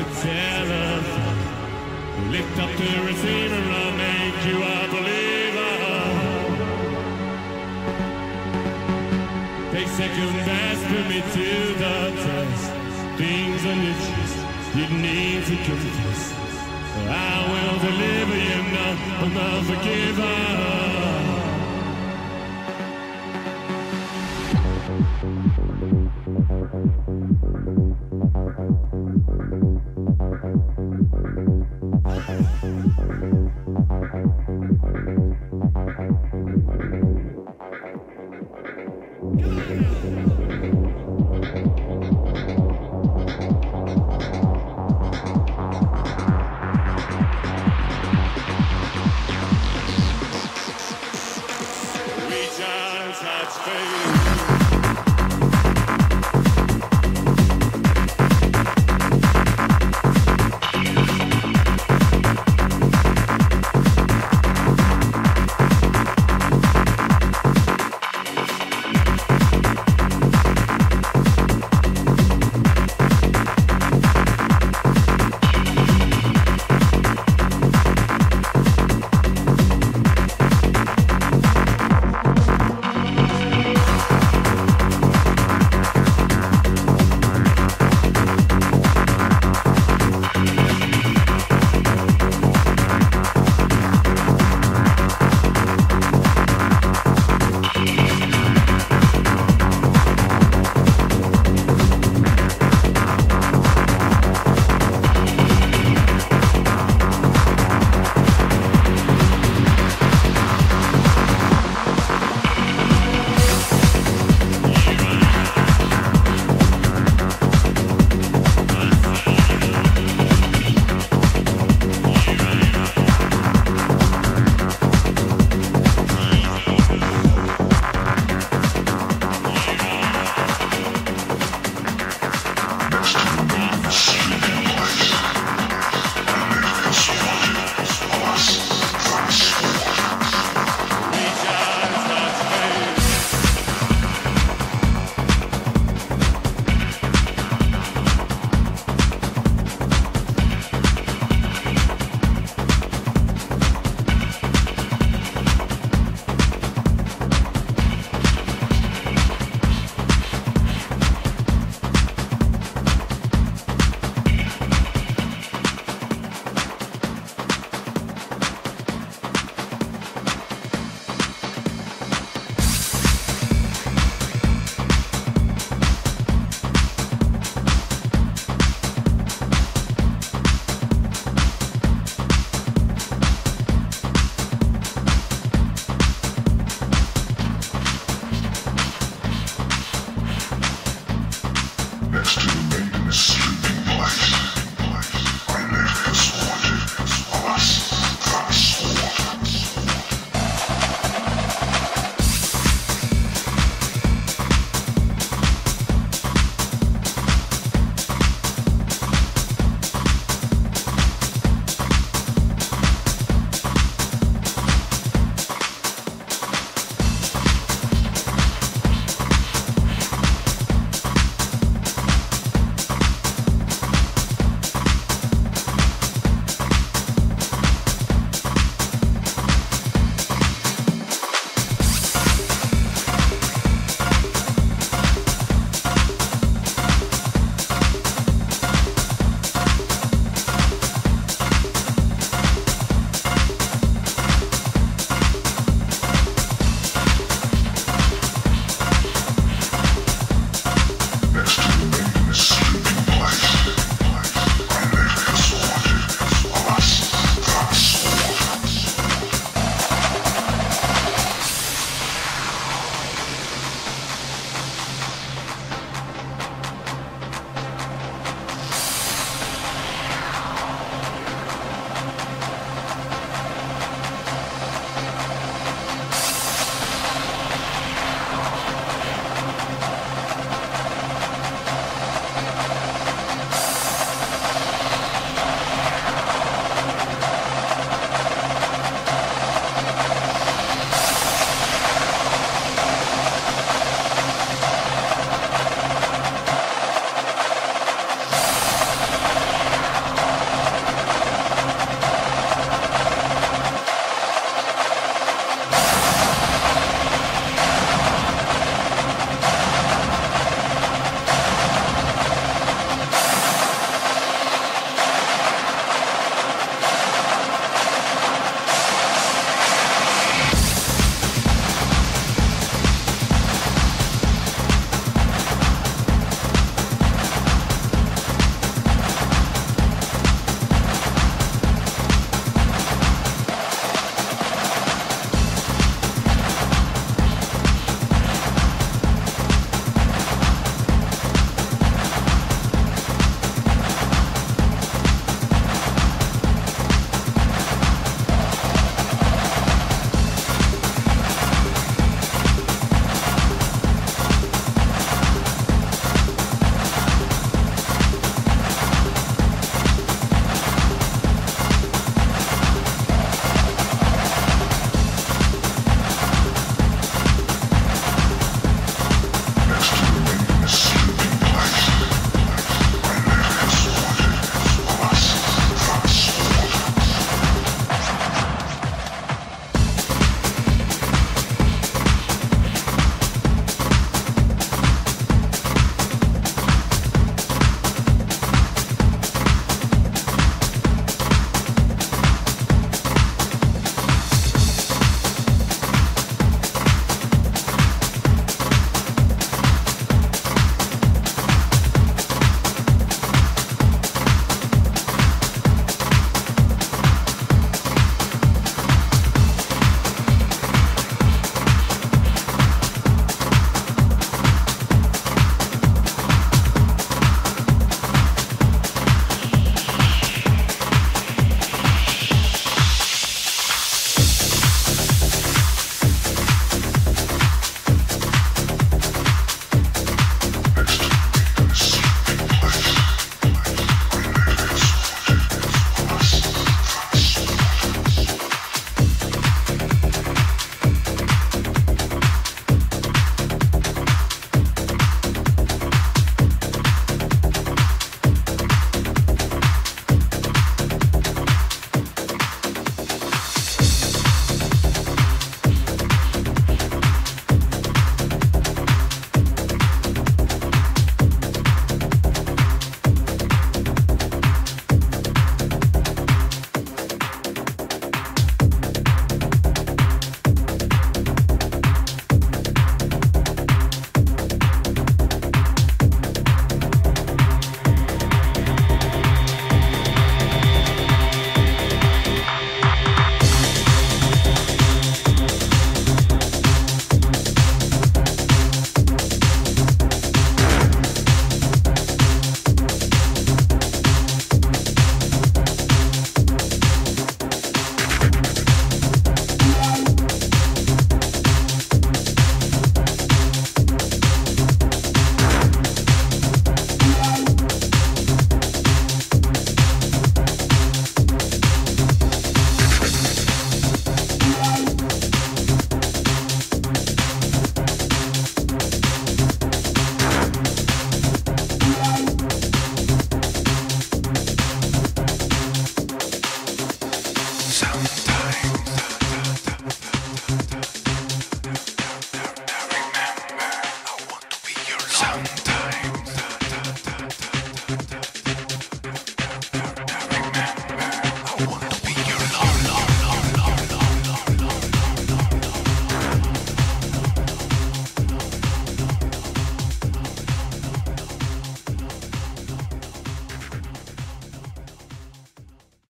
to tell us. Lift up the receiver, I made make you a believer. Take second best, put me to the test. Things are your you need to confess. I will deliver you, not another giver. Thank you.